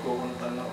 pagkukunta na